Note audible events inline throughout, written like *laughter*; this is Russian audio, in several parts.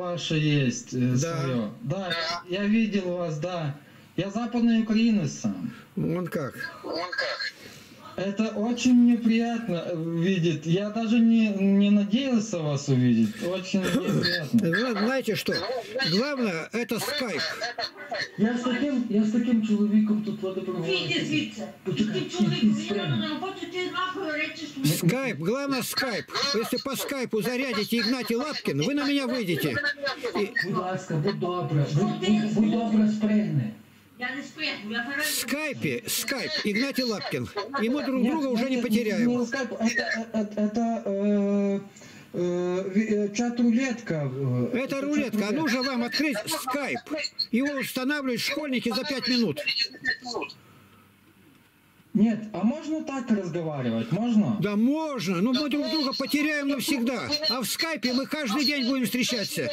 ваше есть э, Да. свое. Да, я видел вас, да. Я западной Украины сам. Вон как. Он как? Это очень мне приятно э, видеть. Я даже не, не надеялся вас увидеть. Очень мне приятно. Зна- Знаете что? Главное, это скайп. Я з таким, я з таким чоловіком тут Вийди водопроводив. звідси. Почекай, Ти чоловік, із мені прямо. на роботу, ти нахуй речиш мені. Скайп, главное скайп. Если по скайпу зарядите Игнатий Лапкин, вы на меня выйдете. И Будь ласка, будь добре, будь, будь, будь добре сприйни. Не в скайпе, скайп, Игнатий Лапкин. И мы друг Нет, друга уже не нет, потеряем. не скайп, это, это, это э, э, ви- э, чат-рулетка. э, Это рулетка. А нужно вам открыть скайп. Его устанавливают школьники за 5 минут. Нет, а можно так разговаривать? Можно? Да можно, но мы друг друга потеряем навсегда. А в скайпе мы каждый день будем встречаться.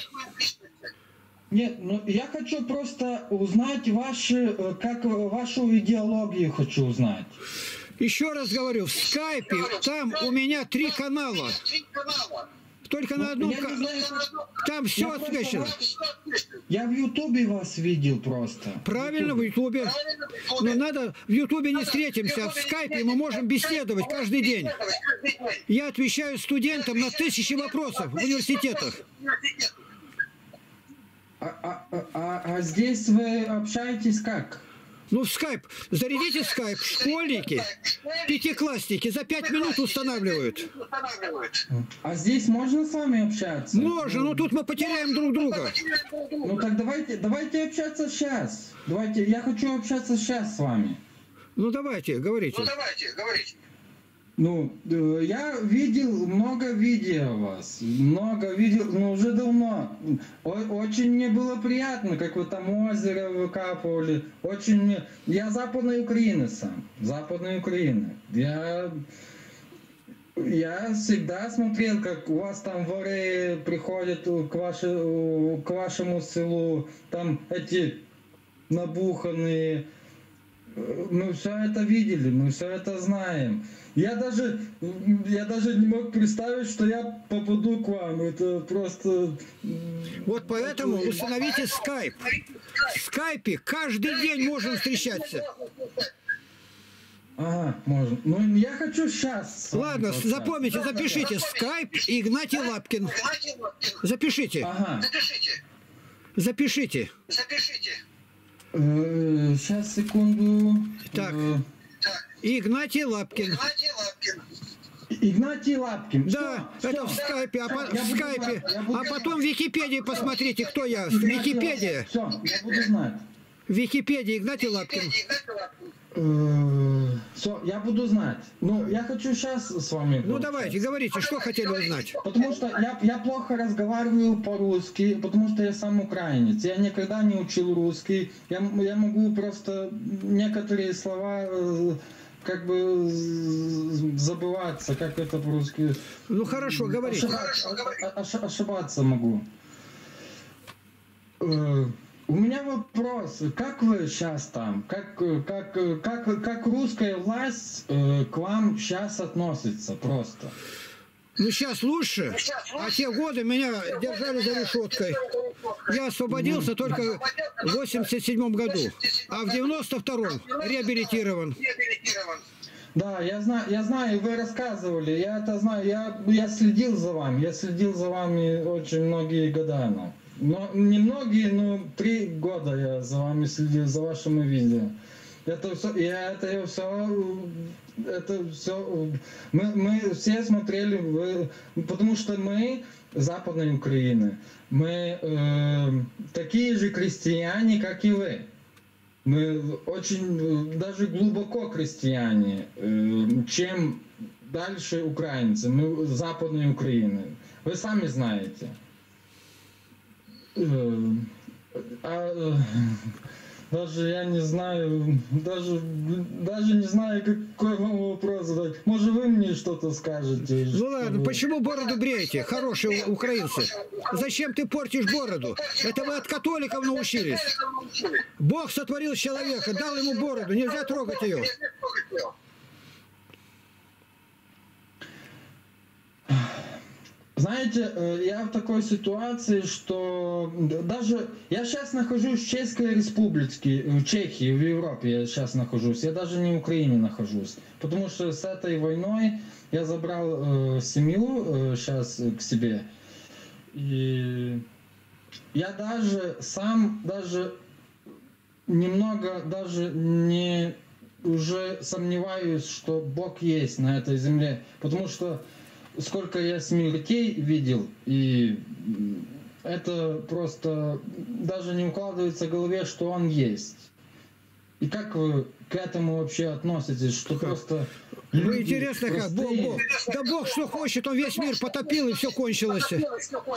Нет, ну я хочу просто узнать ваши, э, как э, вашу идеологию хочу узнать. Еще раз говорю, в скайпе там у меня три канала. Только на одном... Я ка- не знаю, Там все вас- я в Ютубе вас видел просто. Правильно, в Ютубе. Но надо в Ютубе не встретимся, а в скайпе мы можем беседовать каждый день. Я отвечаю студентам на тысячи вопросов в университетах. А, а- а- а- а здесь вы общаетесь как? Ну, в скайп. Зарядите скайп. Школьники, пятиклассники за пять минут устанавливают. А здесь можно с вами общаться? Можно, но тут мы потеряем друг друга. Ну так давайте, давайте общаться сейчас. Давайте, я хочу общаться сейчас с вами. Ну, давайте, говорите. Ну давайте, говорите. Ну, э, я видел много видео вас, много видел, но уже давно. Очень мне было приятно, как вы там озеро выкапывали. Очень мне... Я западной Украины сам, западной Украины. Я... Я всегда смотрел, как у вас там воры приходят к, ваше- к вашему селу, там эти набуханные, мы все это видели, мы все это знаем. Я даже, я даже не мог представить, что я попаду к вам. Это просто... Вот поэтому установите скайп. В скайпе каждый день можем встречаться. Ага, можно. Ну, я хочу сейчас. Ладно, запомните, запишите. Скайп Игнатий Лапкин. Запишите, Ага. Запишите, запишите. запишите. Сейчас, секунду. Так. Э, Игнатий Лапкин. Игнатий Лапкин. Игнатий Лапкин. Да, Всё, это всё. в скайпе, а, по- в скайпе. буду А потом в Википедии посмотрите, кто я. Википедия. Все, я буду знать. Википедия Игнатий Лапкин. Игнатий Лапкин. Все, я буду знать. Ну, я хочу сейчас с вами. Ну давайте, говорите, что хотели узнать. Потому что я, я плохо разговариваю по-русски, потому что я сам украинец. Я никогда не учил русский. Я, я могу просто некоторые слова э, как бы забываться, как это по-русски. Ну хорошо, говорите. Ошиба- о- ош- ошибаться могу. Э, У меня вопрос. Как вы сейчас там? Как, э, как, э, как, как русская власть э, к вам сейчас относится просто? Ну сейчас лучше, а те годы меня держали за решеткой. Я освободился только в 87 году, а в 92-м реабилитирован. Реабилитирован. Да, я знаю, я знаю, вы рассказывали, я это знаю, я, я следил за вами, я следил за вами очень многие года. Ну. Но не многие, но три года я за вами следил, за вашими видео. Это все, я это все, это все, мы, мы все смотрели, потому что мы Западной Украины, мы э, такие же крестьяне, как и вы. Мы очень даже глубоко крестьяне, э, чем дальше украинцы, мы Западной Украины. Вы сами знаете. Э, а, э, даже я не знаю, даже, даже не знаю, какой вам вопрос задать. Может, вы мне что-то скажете? Ну ладно, чтобы- почему бороду бреете, хорошие украинцы? Зачем ты портишь бороду? Это вы от католиков научились. Бог сотворил человека, дал ему бороду, нельзя трогать ее. Знаете, э, я в такой ситуации, что даже я сейчас нахожусь в Чешской Республике, в Чехии, в Европе я сейчас нахожусь. Я даже не в Украине нахожусь, потому что с этой войной я забрал э, семью сейчас к себе, и я даже сам даже немного даже не уже сомневаюсь, что Бог есть на этой земле, потому что сколько я смертей видел, и это просто даже не укладывается в голове, что Он есть. И как вы к этому вообще относитесь, что просто... Ну, интересно как, Бог, Бог. Да Бог что хочет, он весь мир потопил, и все кончилось.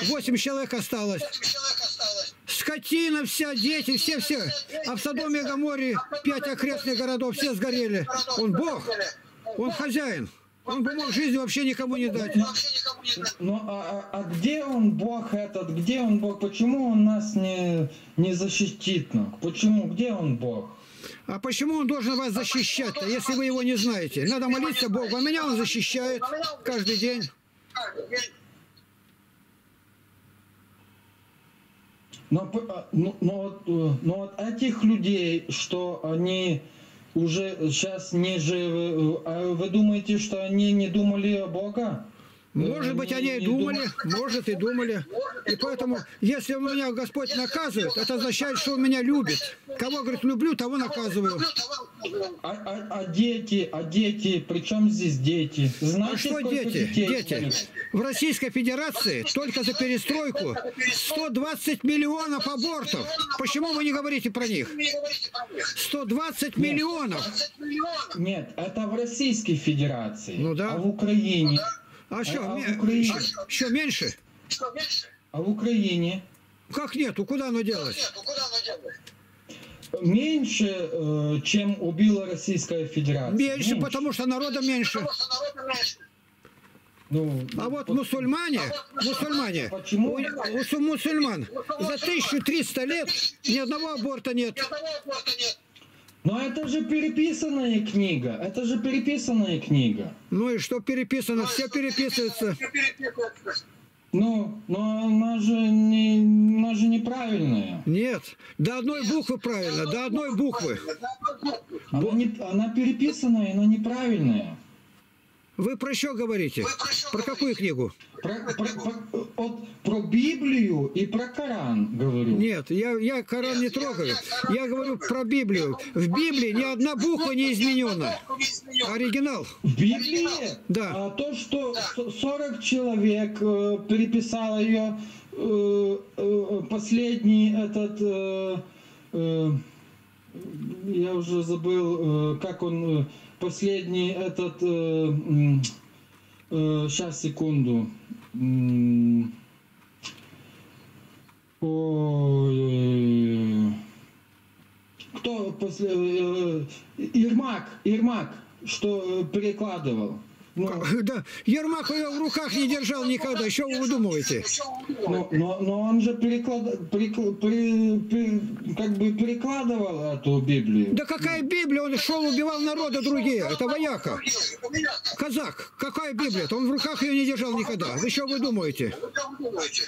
Восемь человек осталось. Скотина вся, дети, все-все. А в Содоме и Гоморе пять окрестных городов, все сгорели. Он Бог, он хозяин. Он бы мог жизни вообще никому не дать. Знаю. Ну а, а- а где он Бог этот? Где он Бог? Почему он нас не, не защитит? Ну? Почему? Где он Бог? А почему он должен вас защищать-то, если вы его не знаете? Надо молиться Богу. А меня он защищает каждый день. Но, а, ну, но э, но вот этих людей, что они уже сейчас не живы, э, а вы думаете, что они не думали о Бога? Может быть, они и думали, может и думали. И поэтому, если меня Господь наказывает, это означает, что Он меня любит. Кого, говорит, люблю, того наказываю. А, а- а дети, а дети, при чем здесь дети? Знаете, А что дети? детей Дети. В Российской Федерации только за перестройку 120 миллионов абортов. Почему вы не говорите про них? Не говорите про них. 120 миллионов. 20 миллионов. Нет, это в Российской Федерации. Ну да. А в Украине? А что, а в ме- Украине? что меньше? Что, меньше? А в Украине? Как нету? Куда оно делось? Нет, ну куда оно делось? Меньше, э, чем убила Российская Федерация. Меньше, потому что народа меньше. Потому что народа меньше. Ну, А вот мусульмане, мусульмане, Почему? у, у су- мусульман за 1300 лет ни одного аборта нет. Ни одного аборта нет. Но это же переписанная книга. Это же переписанная книга. Ну и что переписано? Все переписывается. Все переписывается. Ну, но она же не, она же неправильная. Нет, до одной буквы правильно, до одной буквы. Она, не- она переписанная, но неправильная. Вы про что говорите? Про какую книгу? Про, про- про- от- про Библию и про Коран говорю. Нет, я, я Коран не трогаю. Я говорю про Библию. В Библии ни одна буква не изменена. Оригинал. В Библии? Да. А то, что с- 40 человек э, переписало ее, э, э, последний этот, э, э, я уже забыл, э, как он, э, последний этот, сейчас, секунду. М, Ой, кто после... э, Ермак, Ермак, что э, перекладывал. Ну, *laughs* Да, Ермак ее в руках не держал никогда. Что вы выдумываете? но, но, но он же переклад, перекл- при- при- как бы перекладывал эту Библию. Да какая Библия? Он шел, убивал народа другие. Это вояка. Казак. Какая Библия? Он в руках ее не держал никогда. Вы что вы думаете? Думаете?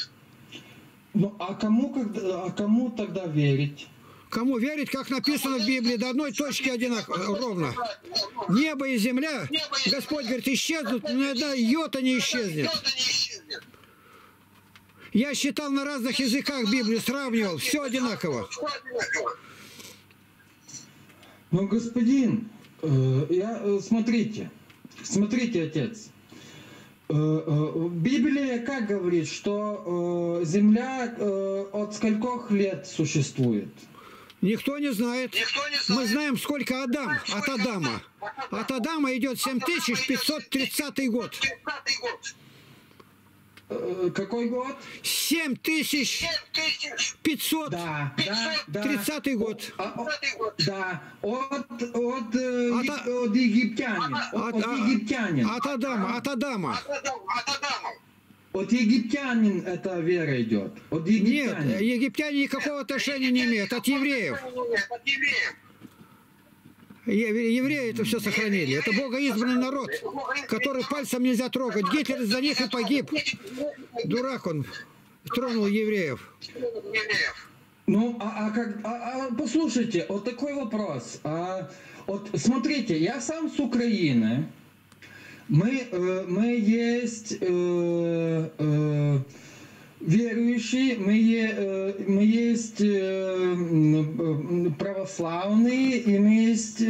Ну а кому, когда, а кому тогда верить? Кому верить, как написано в Библии, до одной точки одинаково, ровно. Небо и земля, Господь говорит, исчезнут, но ни йота не исчезнет. Я считал на разных языках Библию, сравнивал, все одинаково. Ну, господин, э, я, э, смотрите, смотрите, отец. Э, Библия как говорит, что Земля от скольких лет существует? Никто не знает. Никто не Мы знаем, сколько Адам от Адама. От Адама идет 7530 год. 30-й год. Э, Какой год? 7530 7 тысяч. Да, да, да. 30 год. А, о- 30-й год. да, от, от, э, От- ег- от египтянин. От, От, от египтянин. от Адама, от Адама. От Адама. От египтянин эта вера идет. От Нет, египтяне никакого отношения не имеют, от евреев. От евреев. Евреи это все сохранили. Это богоизбранный народ, который пальцем нельзя трогать. Гитлер из-за них и погиб. Дурак он. Тронул евреев. Евреев. Ну, а, а как, а- а послушайте, вот такой вопрос. А, вот смотрите, я сам с Украины. Мы, э, мы есть э, э, верующие, мы, мы есть православные, и мы есть...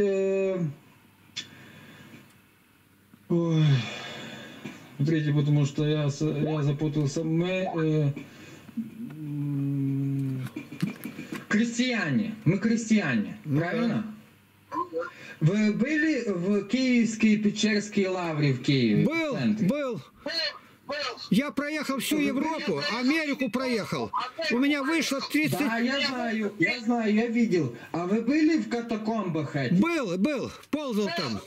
ой, смотрите, потому что я, я запутался. Мы... Крестьяне. Мы крестьяне, Ну да. Вы были в Киевской Печерской лавре в Киеве? в Был, центре? был. Я проехал всю Европу, Америку проехал. У меня вышло 30... Да, я знаю, я знаю, я видел. А вы были в катакомбах этих? Был, был, ползал там.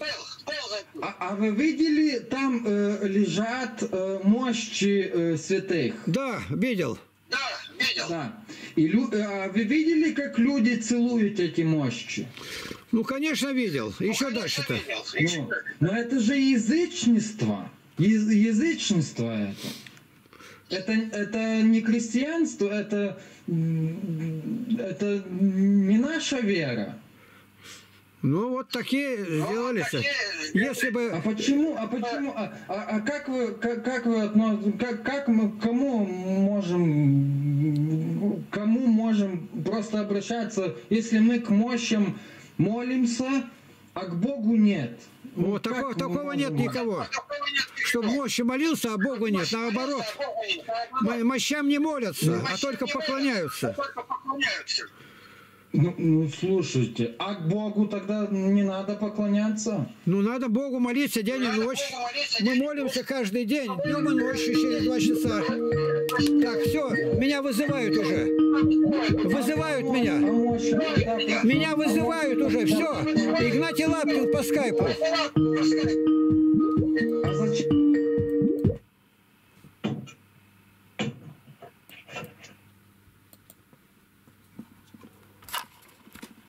А, а вы видели, там э, лежат э, мощи э, святых? Да, видел. Да, видел. Да. И лю- э, а вы видели, как люди целуют эти мощи? Ну, конечно, видел. Еще дальше-то. Ну, но это же язычество. Яз- язычество это. Это, это не крестьянство, это, это не наша вера. Ну, вот такие сделались. Если А бы... почему, а почему, а, а- а как вы, как, как вы относитесь, как, как мы, к кому можем, кому можем просто обращаться, если мы к мощам молимся, а к Богу нет? Ну, Вот как такого, такого нет никого. Чтобы мощи молился, а Богу нет. Наоборот, мо- мощам не молятся, а только поклоняются. Ну, ну, слушайте, а к Богу тогда не надо поклоняться? Ну, надо Богу молиться день и ночь. Мы молимся каждый день, днем и ночью через два часа. Так, все, меня вызывают уже. Вызывают меня. Меня вызывают уже, все. Игнатий Лапкин по скайпу.